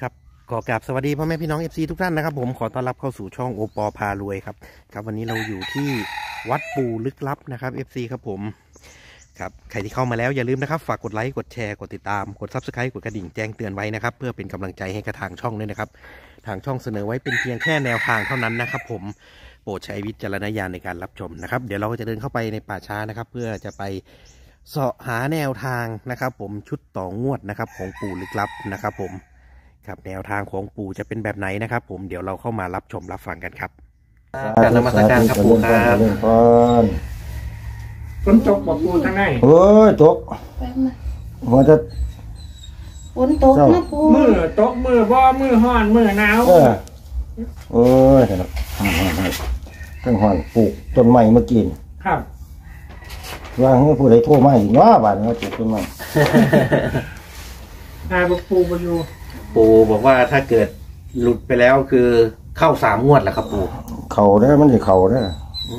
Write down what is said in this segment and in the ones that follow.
ครับขอกราบสวัสดีพ่อแม่พี่น้อง FC ทุกท่านนะครับ ผมขอต้อนรับเข้าสู่ช่องโอปอพารวยครับ ครับวันนี้เราอยู่ที่วัดปูลึกลับนะครับ FC ครับผมครับใครที่เข้ามาแล้วอย่าลืมนะครับ ฝากกดไลค์กดแชร์กดติดตามกด Subscribe กดกระดิ่งแจ้งเตือนไว้นะครับ เพื่อเป็นกำลังใจให้กับทางช่องด้วยนะครับ ทางช่องเสนอไว้เป็นเพียงแค่แนวทางเท่านั้นนะครับ ผมโปรดใช้วิจารณญาณในการรับชมนะครับ เดี๋ยวเราก็จะเดินเข้าไปในป่าช้านะครับ เพื่อจะไปเสาะหาแนวทางนะครับ ผมชุดต่องวดนะครับ ของปู่ลึกลับนะครับ ผม ครับแนวทางของปู่จะเป็นแบบไหนนะครับ ผมเดี๋ยวเราเข้ามารับชมรับฟังกันครับการนมัสการครับปู่ครับเล่นพรฝนตกบอกปูทางไหนเฮ้ยตกแป๊บนะหัวจะฝนตกเศร้านะปูมือตกมือบ่มือห้อนมือหนาวเออโอ้ยเห็นแล้วเครื่องหอนปลูกต้นไม้เมื่อกี้นี่ครับว่าให้ผู้ใดโทรมาอีกเนาะบ้านนี้ว่าปลูกต้นไม้อาบอกปูบอยู่ ปู่บอกว่าถ้าเกิดหลุดไปแล้วคือเข้าสามงวดแหละครับปู่เขาได้อมันจะเขาได้ออื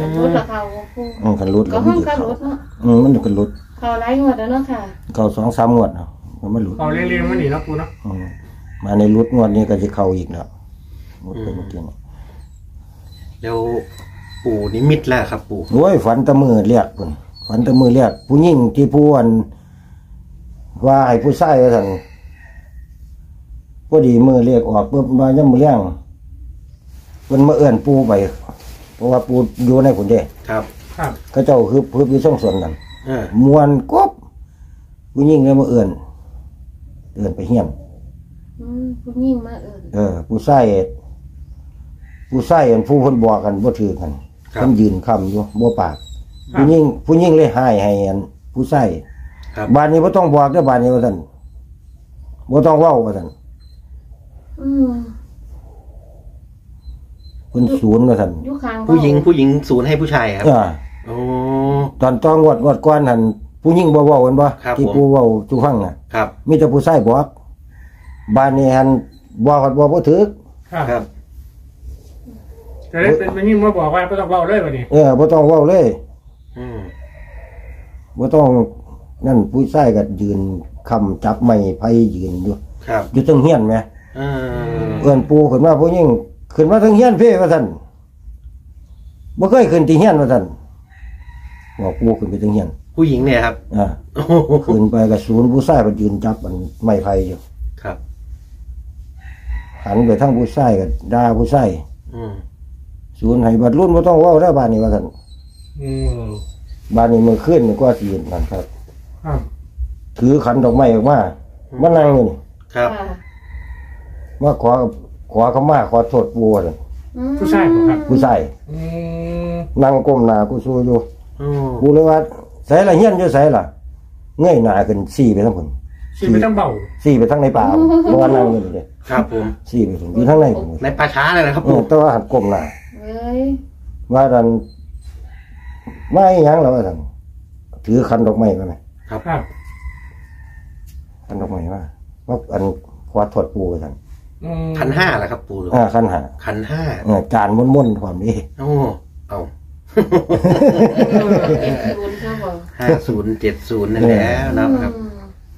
กระมทุดละเขาปูอืมคันรุดก็แล้วห้มัอนงจะกระเขารุดเนาะอืมมันจะกันรุดเขาไล่หมดแล้วเนาะค่ะเขาสองสามงวดเนาะมันไม่หลุดเอาเรียงๆมาหนีเนาะปูเนาะอืมมาในรุดงวดนี้ก็จะเข้าอีกแล้วรุดไปเมื่อกี้นี่แล้วปู่นิมิตแล้วครับปู่โอ้ยฝันแตะมือเรียกพุ่นฝันแตะมือเรียกผู้หญิงที่ผู้อันว่าให้ผู้ชายว่าซั่น พอดีมือเรียกออกปุ๊บมาย่ำมือเลี้ยงเพิ่นมาเอื้อนปูไป เพราะว่าปูอยู่ในคนเด้ครับ ครับเขาเจ้าคือคืออยู่ช่องส่วนนั้นเออมวนกบผู้หญิงเลยมาเอื้อนเอื้อนไปเฮียน อืมผู้หญิงมาเอิญเออ ผู้ชายผู้ชายอันผู้เพิ่นบอกกันบ่ถือกันครัเพิ่บ นยืนคำอยู่บ่ปากผู้หญิงผู้หญิงเลยหายให้อันผู้ชายครับบ้านนี้บ่ต้องบอกเด้อบ้านนี้ว่าซั่นบ่ต้องเว้าว่าซั่น อืมเพิ่นศูนย์ว่าซั่นอยู่ข้างเบาผู้หญิงผู้หญิงศูนย์ให้ผู้ชายครับอ่าโอ้ ตอนต้องงวดงวดก่อนหั่นผู้หญิงบ่เว้ากันบ่ครับที่ผม ผู้เว้าทุกครั้งน่ะ ครับ มีแต่ผู้ชายบอกบ้านนี้หั่นบอกกันบ่บ่ถึกครับครับจะได้เป็นมันยิ่งมาบอกว่าไม่ต้องเบาเลยวันนี้เออบ่ต้องเว้าเลยอืมบ่ต้องนั่นผู้ชายก็ยืนคำจับไม้ไผยืนอยู่ครับ อยู่เทึงเฮียนแหม เออเอิ้นปู่ขึ้นมาผู้หญิงขึ้นมาเทึงเฮียนเพ่ว่าซั่นบ่เคยขึ้นที่เฮียนว่าซั่นบอกปู่ขึ้นไปเทึงเฮียน ผู้หญิงเนี่ยครับอ่าโอ้โหขึ้นไปก็ศูนย์ผู้ชายก็ยืนจับมันไม้ไผอยู่ครับหันไปทางผู้ชายก็ด่าผู้ชายอืมศูนย์ให้บัดรุ่นบ่ต้องเว้าได้อบ้านนี้ว่าซั่นอืมบ้านนี้มื้อคืนนี่ก็สินั่นครับครับถือขันดอกไม้ออกมามานั่งอยู่นี่ครับค่ะ มาขอขอเขามาขอโทษปู่ว่าซั่นอืมผู้ชายผมครับ ผู้ชายอืมนั่งก้มหน้ากูสู้อยู่โอ้กูเลยว่าไสล่ะเฮียนอยู่ไสล่ะเงยหน้าขึ้นซี่ไปทางพุ่นสิไม่ต้องเบาซี่ไปทางในป่าเพราะว่านั่งอยู่นี่เด้ครับผมซี่ไปถึงอยู่ทางในพุ่นในป่าช้าเลยนะครับเออปู่แต่ว่าหันก้มหน้า เอ้ยว่าดันว่าอีหยังแล้วว่าซั่นถือขันดอกไม้มาไหมครับขันดอกไม้มาว่าอันขอโทษปู่ว่าซั่น อืมขันห้าแหละครับปู่อ่าขันหาขันห้าเออจานม่วนๆความนี้โอ้เอาเจ็ดศูนย์เขาบอกห้าศูนย์เจ็ดศูนย์นั่นแหละนะครับ อืม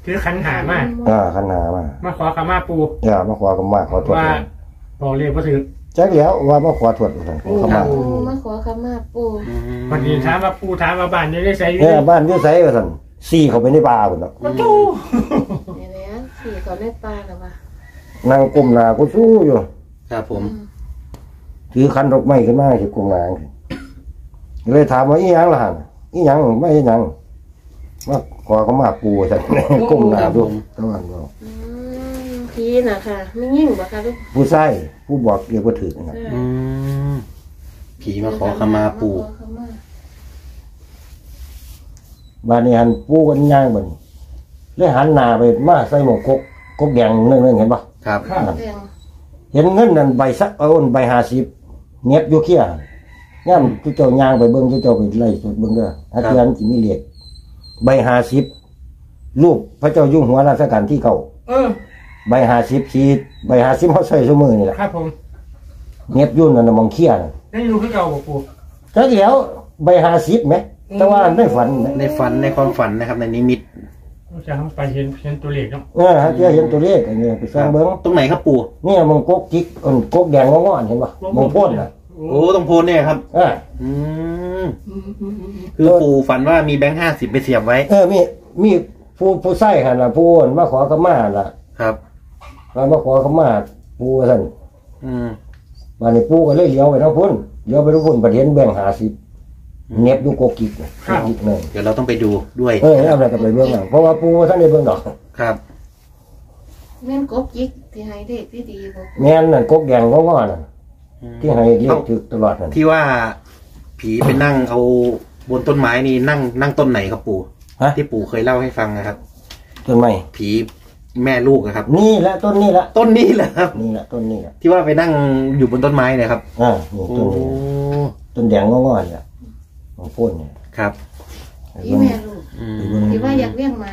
ถือขันหามากอ่าขันหามามาขอขมาปูอย่ามาขอกันมาขอโทษว่าบอกเรียกว่าถือแจ็คแล้วว่ามาขอโทษกันขอเข้ามาโอ้มาขอขมาปูวันนี้ถามว่าปูถามว่าบ้านนี้ได้ใช้อยู่เออบ้านอยู่ไสว่าซั่นซี่เข้าไปในป่าพุ่นเนาะ ประตูนี่แหละสี่เขาได้ปลาแล้ววะ นั่งก้มหน้ากูสู้อยู่ ครับผมอืมถือคันดอกไม้ขึ้นมาสิก้มหน้าเลยถามว่าอีหยังล่ะหั่นอีหยังไม่อีหยังมาขอเขามาปูซั่นก้มหน้าดูตะวันบ่อืมพี่น่ะค่ะไม่ยิ่งบ่ค่ะลูกผู้ชายผู้บอกเรียกว่าถือนะครับอืมผีมาขอขมาปู่มาขอขมาบ้านนี้หันปูกันย่างบัดนี้เลยหันหน้าไปมาใส่หมวกกกกกแดงนึงๆเห็นปะ ครับครับแพงเห็นเงินนั่นใบสักเอาใบห้าสิบเน็บอยู่เคี้ยย่ามทุเจ้าย่างไปเบิ้งทุเจ้าไปไล่สดเบิ้งเด้ออาจารย์สิมีเลขใบห้าสิบรูปพระเจ้าอยู่หัวราชการที่เก่าเออ ใบห้าสิบขีดใบห้าสิบเขาใส่สมือนี่แหละครับผมเน็บอยุ่นนั่นนะมองเคี้ยน่ะนั่นอยู่คือเก่าบอกปู จักเดี๋ยวใบห้าสิบไหมแต่ว่าในฝันนะในฝันในความฝันนะครับในนิมิต จะทำไปเห็นเห็นตัวเลขเนาะเออฮะเจ้าเห็นตัวเลขอันนี้ไปสร้างเบิ้งตรงไหนครับปู่นี่มงกกจิกอันกกแดงงอนๆเห็นปะมงพ่นอะโอ้ตรงโพนเนี่ยครับ เอออืมคือปู่ฝันว่ามีแบงค์ห้าสิบไปเสียบไว้ เออมีมีผู้ผู้ใส่หันล่ะผู้อ่อนมาขอขมาล่ะ ครับมามาขอขมาผู้ว่าท่านอืมมาในผู้ก็เลยเลี้ยวไปทางพุ่นเลี้ยวไปทางพุ่นประเด็นแบ่งหาสิบ เน็บอยู่กกกิกน่ะกกกิกหนึ่งเดี๋ยวเราต้องไปดูด้วยเออเอาอะไรก็ไปเบิ่งเอาเพราะว่าผู้ว่าท่านได้เบิ่งดอกครับ แม่นกบยิกที่ให้เด็กที่ดีบ่แม่นนั่นกกแดงงอนๆน่ะอืมที่ให้เรียกถึกตลอดนั่นที่ว่าผีไปนั่งเอาบนต้นไม้นี่นั่งนั่งต้นไหนครับปู่ฮะที่ปู่เคยเล่าให้ฟังนะครับ ต้นไม้ผีแม่ลูกอะครับ นี่แหละต้นนี้แหละต้นนี้แหละครับ นี่แหละต้นนี้แหละที่ว่าไปนั่งอยู่บนต้นไม้เนี่ยครับอ่านี่โอ้ต้นนี้ต้นแดงงอนๆเนี่ย ของพ่นเนี่ยครับไปที่เบิ่งแม่ลูกอืมไปเบิ่งที่ว่าอยากเลี้ยงมา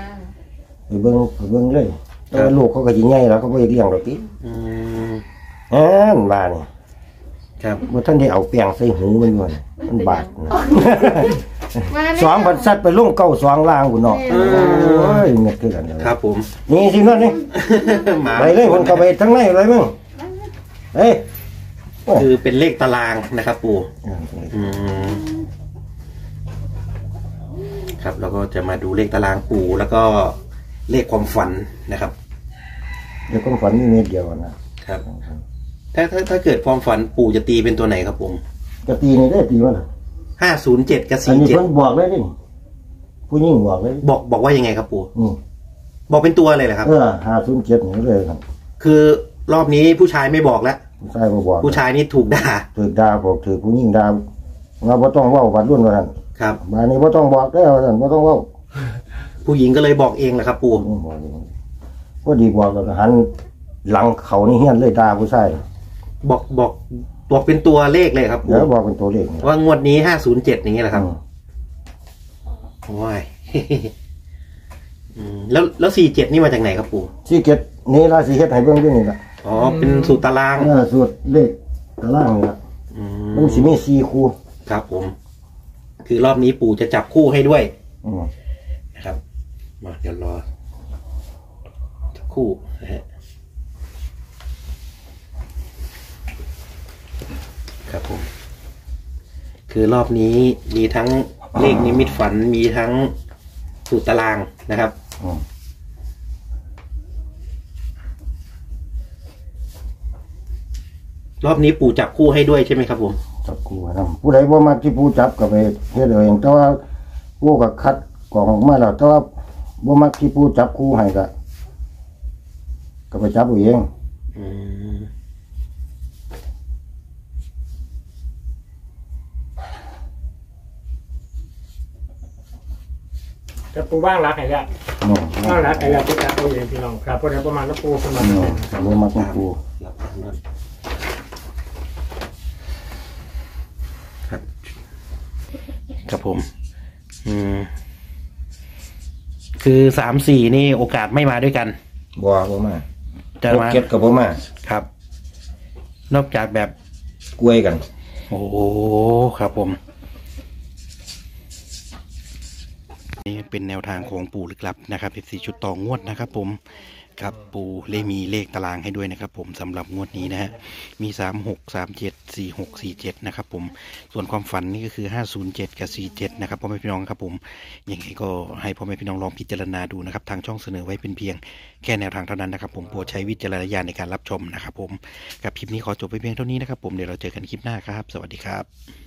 ไปเบิ่งไปเบิ่งเลยแต่ว่าลูกเขาก็สิใหญ่แล้วเขาบ่ได้เลี้ยงดอกติอืมอ่านบ้านี่ครับบ่ทันได้เอาแป้งใส่หูมันอยู่น่ะมันบาดนะมาแล้วสองพันสัตว์ไปลงเก้าสองล่างกูเนาะเอโอ้ยเงิดคือกันเลยครับผม นี่สินั่นนี่หมาไปเลยคนเข้าไปทั้งในเลยมึงเอ้ยคือเป็นเลขตารางนะครับ ปู่อืม ครับเราก็จะมาดูเลขตารางปู่แล้วก็เลขความฝันนะครับเดี๋ยวความฝันมีเม็ดเดียวนะครับ ถ้าถ้าถ้าเกิดความฝันปู่จะตีเป็นตัวไหนครับผมจะตีนี่ได้ตีมันน่ะห้าศูนย์เจ็ดกับอันสี่นี้เจ็ดเพิ่นบอกเลยดิผู้หญิงบอกเลยบอกบอกว่ายังไงครับปู่อืมบอกเป็นตัวเลยเหรอครับ เออหาศูนย์เจ็ดนี่เลยครับคือรอบนี้ผู้ชายไม่บอกแล้ว ผู้ชายมาบอก ผู้ชายนี่ถูกด่า ถือดาบอกถือผู้หญิงดาเราบ่ต้องเว้าวัดรุ่นว่าซั่น ครับบ้านนี้บ่ต้องบอกได้อว่าซั่นบ่ต้องเว้าผู้หญิงก็เลยบอกเองแหละครับ ปู่อืมบอกเลยพอดีบอกแล้วก็หันหลังเขานี่เฮียนเลยด่าผู้ชายบอกบอกบอกเป็นตัวเลขเลยครับเดี๋ปู่ยวบอกเป็นตัวเลขนี่ว่างวดนี้ห้าศูนย์เจ็ดอย่างเงี้ยแหละครับอืมโอ้ย อืมแล้วแล้วสี่เจ็ดนี่มาจากไหนครับปู่สิเก็ดนี่ล่ะสิเฮ็ดให้เบิ่งอยู่นี่ล่ะอ๋อเป็นสูตรตาราง เออสูตรเลขตารางนี่ล่ะอืมันสิมี4คู่ครับผม คือรอบนี้ปู่จะจับคู่ให้ด้วยอืมนะครับ มาเดี๋ยวรอจับคู่นะฮะครับผม คือรอบนี้มีทั้งเลขนิมิตฝันมีทั้งสูตรตารางนะครับ อืมรอบนี้ปู่จับคู่ให้ด้วยใช่ไหมครับผม จับคู่ให้นำผู้ใดบ่มักที่ผู้จับก็ไปเฮ็ดเอาเองแต่ว่าผู้ก็คัดกล่องออกมาแล้วแต่ว่าบ่มักที่ผู้จับคู่ให้ก็ก็ไปจับเอาเองอืมจะปูบ้างรักไห้แล้วอืมบ้างรักไห้แล้วปูจะเอาเองพี่น้องครับเพราะนั้นประมาณแล้วปูประมาณอืนั้นมบ่มักของผู้รับทางนั้นครับ ครับผม อืม คือสามสี่นี่โอกาสไม่มาด้วยกันบ่บ่มาจะหกมา เก็ดก็บ่มา ครับ นอกจากแบบ กล้วยกัน โอ้โหครับผม นี่เป็นแนวทางของปู่ลึกลับนะครับ14ชุดต่องวดนะครับผม ครับ ปูเลขมีเลขตารางให้ด้วยนะครับ ผมสำหรับงวดนี้นะฮะมี3 6 3 7 4 6 4 7นะครับ ผมส่วนความฝันนี่ก็คือ507กับ47นะครับพ่อแม่พี่น้องครับผมยังไงก็ให้พ่อแม่พี่น้องลองพิจารณาดูนะครับ ทางช่องเสนอไว้เป็นเพียงแค่แนวทางเท่านั้นนะครับ ผมโปรดใช้วิจารณญาณในการรับชมนะครับ ผมกับคลิปนี้ขอจบไปเพียงเท่านี้นะครับ ผมเดี๋ยวเราเจอกันคลิปหน้าครับ สวัสดีครับ